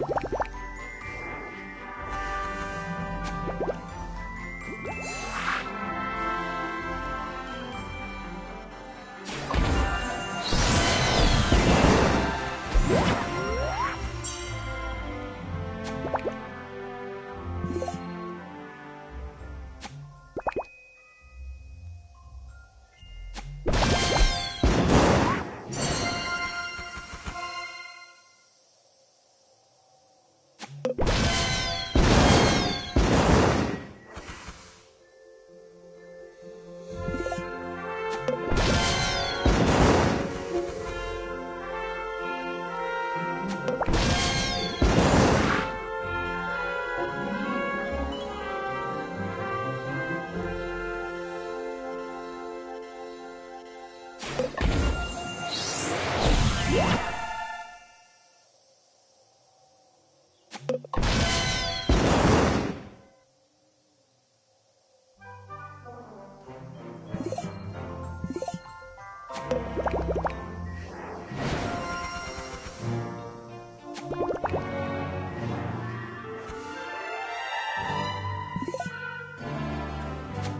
Yeah. You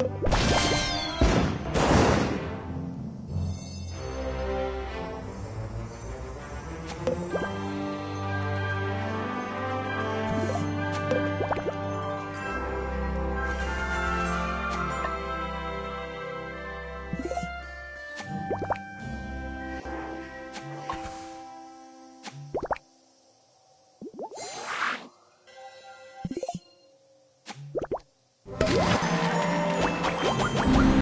you Bye.